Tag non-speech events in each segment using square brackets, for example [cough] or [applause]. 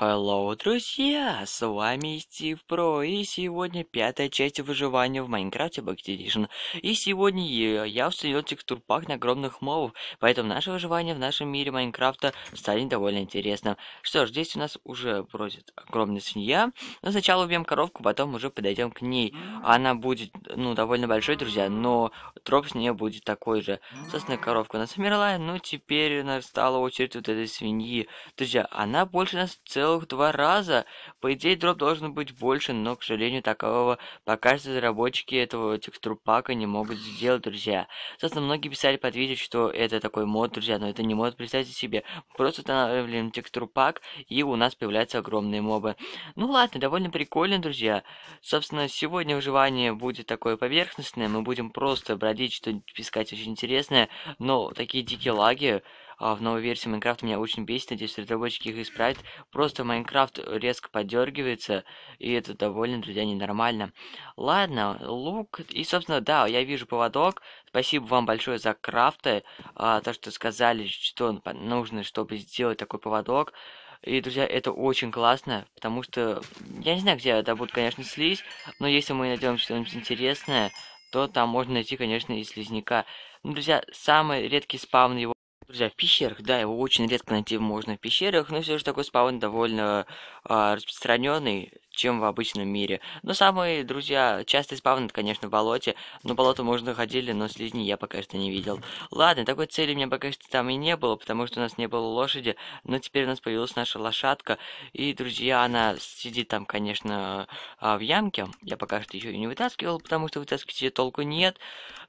Hello, друзья! С вами Стив Про, и сегодня пятая часть выживания в Майнкрафте Bacterition. И сегодня я установил текстурпак на огромных мобов, поэтому наше выживание в нашем мире Майнкрафта станет довольно интересным. Что ж, здесь у нас уже бродит огромная свинья, но сначала убьем коровку, потом уже подойдем к ней. Она будет, ну, довольно большой, друзья, но дроп с нее будет такой же. Собственно, коровка у нас умерла, ну, теперь настала очередь вот этой свиньи. Друзья, она больше нас целых два раза. По идее, дроп должен быть больше, но, к сожалению, такого пока что разработчики этого текстурпака не могут сделать, друзья. Собственно, многие писали под видео, что это такой мод, друзья, но это не мод, представьте себе. Просто устанавливаем текстурпак, и у нас появляются огромные мобы. Ну ладно, довольно прикольно, друзья. Собственно, сегодня выживание будет такое поверхностное, мы будем просто бродить, что-нибудь искать очень интересное, но такие дикие лаги в новой версии Майнкрафта меня очень бесит, надеюсь, разработчики их исправят. Просто Майнкрафт резко подергивается, и это довольно, друзья, ненормально. Ладно, лук, и, собственно, да, я вижу поводок. Спасибо вам большое за крафты, а, то, что сказали, что нужно, чтобы сделать такой поводок. И, друзья, это очень классно, потому что я не знаю, где это будет, конечно, слизь, но если мы найдем что-нибудь интересное, то там можно найти, конечно, и слизняка. Ну, друзья, самый редкий спавн его Друзья, в пещерах, да, его очень редко найти можно в пещерах, но все же такой спаун довольно а, распространенный чем в обычном мире. Но самые, друзья, частый спавн, это, конечно, в болоте. Но болото можно ходили, но слизни я пока что не видел. Ладно, такой цели у меня пока что там и не было, потому что у нас не было лошади. Но теперь у нас появилась наша лошадка. И, друзья, она сидит там, конечно, а, в ямке. Я пока что еще ее не вытаскивал, потому что вытаскивать ее толку нет.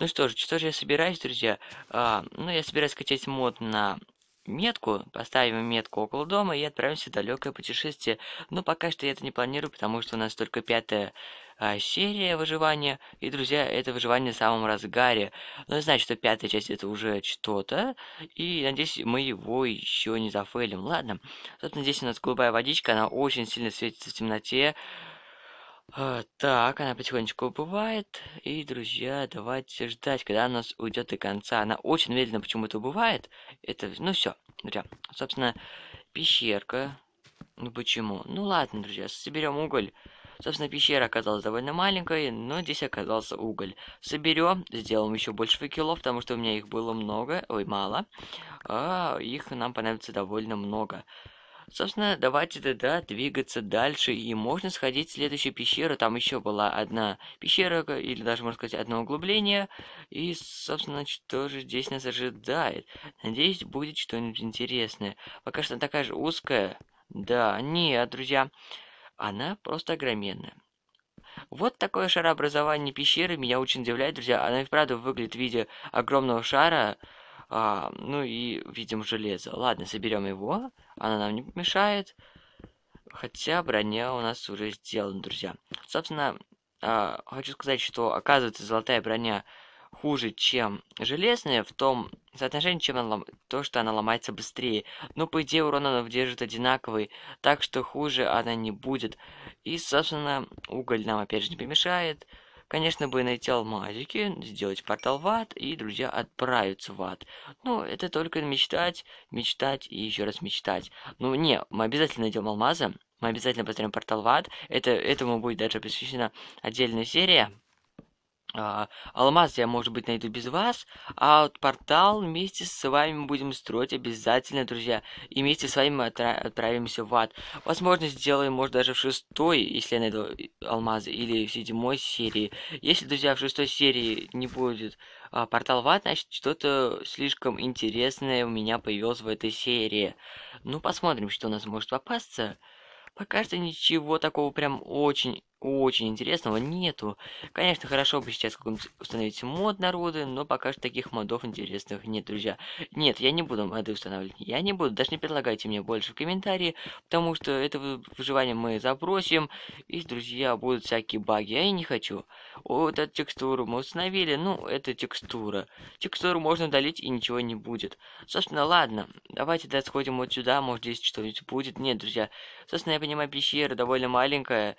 Ну что же, что же я собираюсь, друзья? А, ну, я собираюсь скачать мод на метку, поставим метку около дома и отправимся в далекое путешествие. Но пока что я это не планирую, потому что у нас только пятая а, серия выживания. И, друзья, это выживание в самом разгаре. Но значит, что пятая часть это уже что-то. И надеюсь, мы его еще не зафейлим. Ладно. Собственно, здесь у нас голубая водичка, она очень сильно светится в темноте. А, так, она потихонечку убывает. И, друзья, давайте ждать, когда у нас уйдет до конца. Она очень медленно почему-то убывает. Это, ну все, друзья. Собственно, пещерка. Ну почему? Ну ладно, друзья, соберем уголь. Собственно, пещера оказалась довольно маленькой, но здесь оказался уголь. Соберем, сделаем еще больше факелов, потому что у меня их было много, ой, мало. А их нам понадобится довольно много. Собственно, давайте тогда двигаться дальше, и можно сходить в следующую пещеру. Там еще была одна пещера, или даже, можно сказать, одно углубление. И, собственно, что же здесь нас ожидает? Надеюсь, будет что-нибудь интересное. Пока что она такая же узкая. Да, нет, друзья, она просто огроменная. Вот такое шарообразование пещеры меня очень удивляет, друзья. Она и вправду выглядит в виде огромного шара, а, ну и видим железо. Ладно, соберем его. Она нам не помешает. Хотя броня у нас уже сделана, друзья. Собственно, а, хочу сказать, что оказывается золотая броня хуже, чем железная, в том соотношении, чем она лом... то, что она ломается быстрее. Но, по идее, урон она держит одинаковый, так что хуже она не будет. И, собственно, уголь нам опять же не помешает. Конечно, бы найти алмазики, сделать портал в ад, и друзья отправятся в ад. Но это только мечтать, мечтать и еще раз мечтать. Ну, не, мы обязательно найдем алмазы, мы обязательно построим портал в ад. Это, этому будет даже посвящена отдельная серия. А, алмаз я, может быть, найду без вас, а вот портал вместе с вами будем строить обязательно, друзья. И вместе с вами мы отправимся в ад. Возможно, сделаем, может, даже в шестой, если я найду алмазы, или в седьмой серии. Если, друзья, в шестой серии не будет а, портал в ад, значит, что-то слишком интересное у меня появилось в этой серии. Ну, посмотрим, что у нас может попасться. Пока что ничего такого прям очень очень интересного нету. Конечно, хорошо бы сейчас установить мод народы, но пока что таких модов интересных нет, друзья. Нет, я не буду моды устанавливать. Я не буду. Даже не предлагайте мне больше в комментарии, потому что это выживание мы забросим, и, друзья, будут всякие баги. Я и не хочу. Вот эту текстуру мы установили. Ну, это текстура. Текстуру можно удалить, и ничего не будет. Собственно, ладно. Давайте да сходим вот сюда. Может, здесь что-нибудь будет. Нет, друзья. Собственно, я понимаю, пещера довольно маленькая.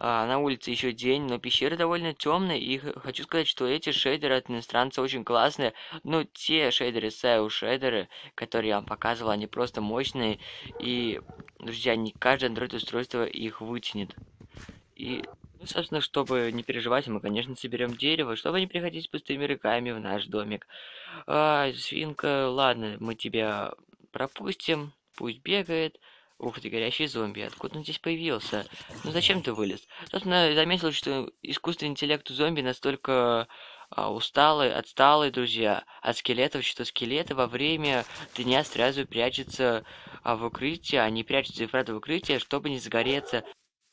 А, на улице еще день, но пещеры довольно темные, и хочу сказать, что эти шейдеры от иностранца очень классные. Ну, те шейдеры, SEO шейдеры, которые я вам показывал, они просто мощные, и, друзья, не каждое Android-устройство их вытянет. И, ну, собственно, чтобы не переживать, мы, конечно, соберем дерево, чтобы не приходить с пустыми руками в наш домик. А, свинка, ладно, мы тебя пропустим, пусть бегает. Ух ты, горящий зомби. Откуда он здесь появился? Ну зачем ты вылез? Собственно, заметил, что искусственный интеллект у зомби настолько а, усталый, отсталый, друзья, от скелетов, что скелеты во время дня сразу прячутся а, в укрытие, они прячутся и правда в укрытие, чтобы не загореться.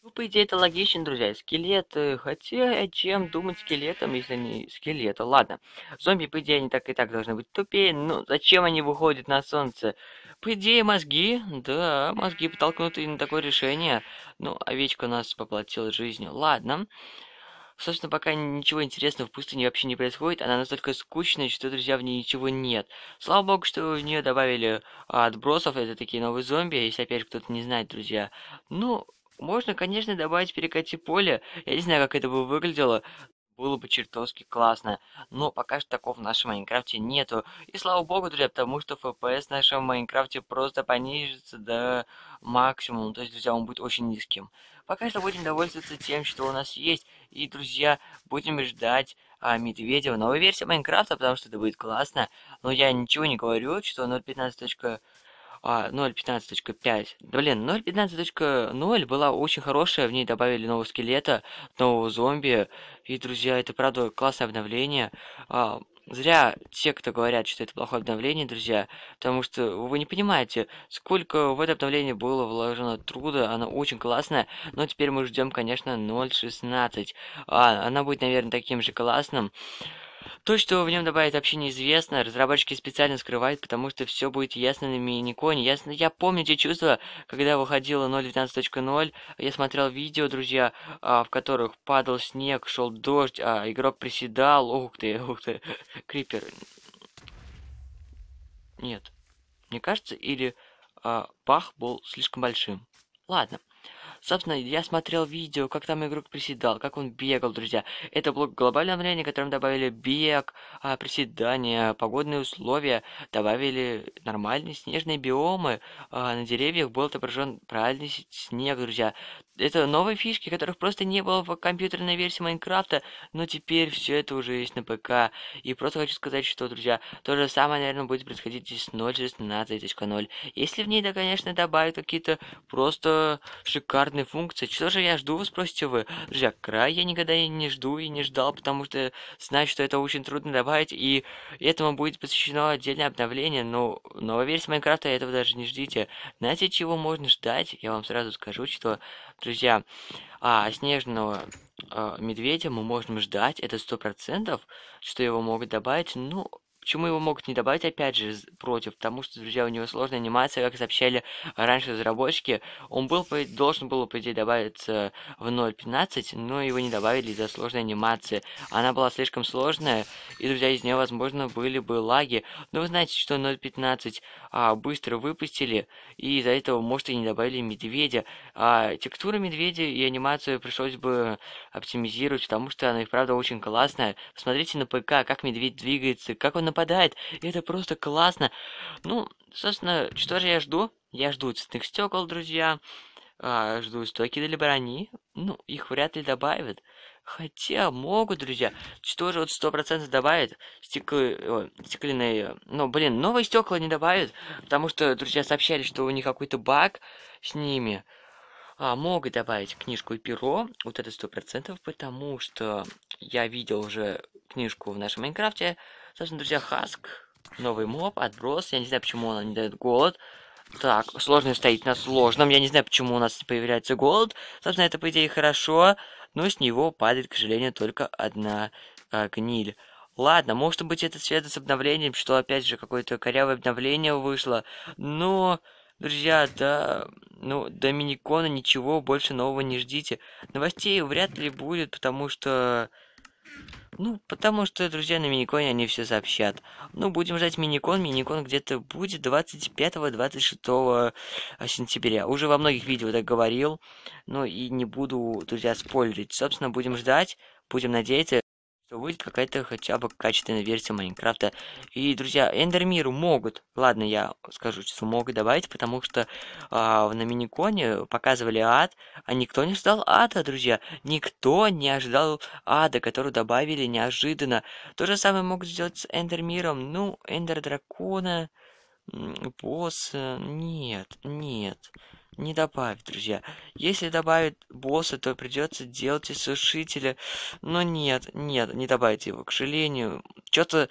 Ну, по идее, это логично, друзья. Скелеты. Хотя, чем думать скелетом, если не скелеты? Ладно. Зомби, по идее, они так и так должны быть тупее. Ну, зачем они выходят на солнце? По идее, мозги. Да, мозги подтолкнуты на такое решение. Ну, овечка нас поплатила жизнью. Ладно. Собственно, пока ничего интересного в пустыне вообще не происходит, она настолько скучная, что, друзья, в ней ничего нет. Слава богу, что в нее добавили отбросов, это такие новые зомби, если опять же кто-то не знает, друзья. Ну, можно, конечно, добавить перекати поле. Я не знаю, как это бы выглядело. Было бы чертовски классно. Но пока что такого в нашем Майнкрафте нету. И слава богу, друзья, потому что FPS в нашем Майнкрафте просто понизится до максимума. То есть, друзья, он будет очень низким. Пока что будем довольствоваться тем, что у нас есть. И, друзья, будем ждать а, в новой версии Майнкрафта, потому что это будет классно. Но я ничего не говорю, что 0.15 а, 0.15.5. Блин, 0.15.0 была очень хорошая, в ней добавили нового скелета, нового зомби. И, друзья, это правда классное обновление. А, зря те, кто говорят, что это плохое обновление, друзья, потому что вы не понимаете, сколько в это обновление было вложено труда, оно очень классное, но теперь мы ждем, конечно, 0.16. А, она будет, наверное, таким же классным. То, что в нем добавить вообще неизвестно, разработчики специально скрывают, потому что все будет ясно на мини-коне. Ясно, я помню те чувства, когда выходило 0.19.0, я смотрел видео, друзья, а, в которых падал снег, шел дождь, а игрок приседал, ух ты, ух ты, [laughs] крипер. Нет, мне кажется, или а, пах был слишком большим. Ладно. Собственно, я смотрел видео, как там игрок приседал, как он бегал, друзья. Это блок глобального обновления, которым добавили бег, а, приседания, погодные условия, добавили нормальные снежные биомы. А, на деревьях был отображен правильный снег, друзья. Это новые фишки, которых просто не было в компьютерной версии Майнкрафта, но теперь все это уже есть на ПК. И просто хочу сказать, что, друзья, то же самое, наверное, будет происходить и с 0.16.0. Если в ней, да, конечно, добавят какие-то просто шикарные стандартные функции. Что же я жду, спросите вы? Друзья, край я никогда и не жду и не ждал, потому что знаю, что это очень трудно добавить, и этому будет посвящено отдельное обновление, но новая версия Майнкрафта этого даже не ждите. Знаете, чего можно ждать? Я вам сразу скажу, что, друзья, а, снежного а, медведя мы можем ждать, это сто процентов, что его могут добавить, ну, Почему его могут не добавить, опять же, против? Потому что, друзья, у него сложная анимация, как сообщали раньше разработчики. Он был, должен был, по идее, добавиться в 0.15, но его не добавили из-за сложной анимации. Она была слишком сложная, и, друзья, из нее, возможно, были бы лаги. Но вы знаете, что 0.15 а, быстро выпустили, и из-за этого, может, и не добавили медведя. А текстуру медведя и анимацию пришлось бы оптимизировать, потому что она и правда очень классная. Посмотрите на ПК, как медведь двигается, как он нападает. И это просто классно. Ну, собственно, что же я жду? Я жду цветных стекол, друзья. А, жду стойки для брони. Ну, их вряд ли добавят. Хотя могут, друзья. Что же вот сто процентов добавят? Стеклы... Стеклянные... Ну, блин, новые стекла не добавят. Потому что, друзья, сообщали, что у них какой-то баг с ними. А, могут добавить книжку и перо. Вот это сто процентов, потому что я видел уже книжку в нашем Майнкрафте. Собственно, друзья, Хаск, новый моб, отброс. Я не знаю, почему он не дает голод. Так, сложный стоит на сложном. Я не знаю, почему у нас появляется голод. Собственно, это, по идее, хорошо. Но с него падает, к сожалению, только одна а, гниль. Ладно, может быть, это связано с обновлением, что, опять же, какое-то корявое обновление вышло. Но, друзья, да... Ну, до Миникона ничего больше нового не ждите. Новостей вряд ли будет, потому что... Ну, потому что, друзья, на миниконе они все сообщат. Ну, будем ждать миникон. Миникон где-то будет 25-26 сентября. Уже во многих видео так говорил. Ну, и не буду, друзья, спойлерить. Собственно, будем ждать. Будем надеяться что будет какая-то хотя бы качественная версия Майнкрафта. И, друзья, Эндермир могут, ладно, я скажу, что могут добавить, потому что а, на Миниконе показывали ад, а никто не ждал ада, друзья. Никто не ожидал ада, который добавили неожиданно. То же самое могут сделать с Эндермиром. Ну, Эндер Дракона, босса, нет, нет не добавит, друзья. Если добавит босса, то придется делать иссушителя. Но нет, нет, не добавить его, к сожалению. Что-то...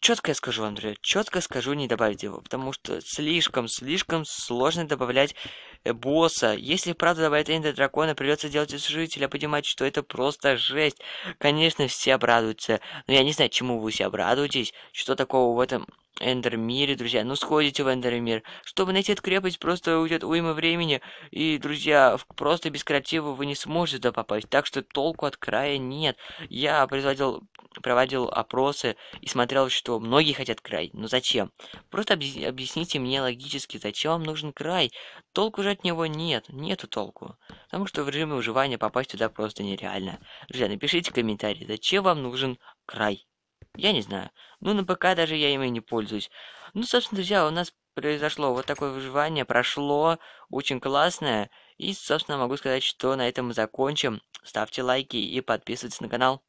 Четко я скажу друзья, четко скажу не добавить его, потому что слишком, слишком сложно добавлять э, босса. Если правда добавить Эндер Дракона, придется делать иссушителя, понимать, что это просто жесть. Конечно, все обрадуются, но я не знаю, чему вы все обрадуетесь, что такого в этом Эндермире, друзья. Ну, сходите в Эндермир. Чтобы найти эту крепость, просто уйдет уйма времени. И, друзья, просто без креатива вы не сможете туда попасть. Так что толку от края нет. Я производил, проводил опросы и смотрел, что многие хотят край. Но зачем? Просто объясните мне логически, зачем вам нужен край? Толку же от него нет. Нету толку. Потому что в режиме выживания попасть туда просто нереально. Друзья, напишите комментарий, зачем вам нужен край. Я не знаю. Ну, на ПК даже я им и не пользуюсь. Ну, собственно, друзья, у нас произошло вот такое выживание, прошло очень классное. И, собственно, могу сказать, что на этом мы закончим. Ставьте лайки и подписывайтесь на канал.